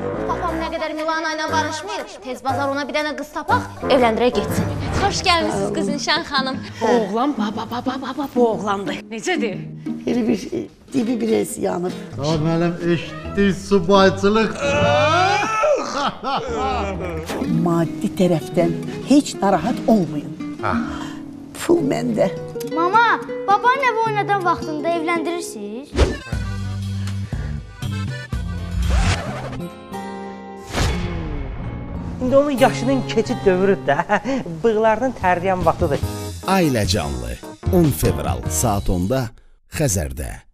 Papam nə qədər Milana ilə barışmayır. Tez bazar ona bir dənə qız tapaq, evləndirək getsin. Xoş gəlmisiniz qız Nişan xanım. Oğlan baba baba baba bu oğlandı. Necədir? Elə bir dibi biraz yanıb. Ya mənim eşitdiyi subayçılıq. Maddi tərəfdən heç narahat olmayın. Pul məndə. Mama, babanla oynadan vaxtında evləndirirsiniz? İndi onun yaşının keçid dövrüdür də. Bığlarının tərləyən vaxtıdır. Ailə canlı 10 fevral saat 10-da Xəzərdə.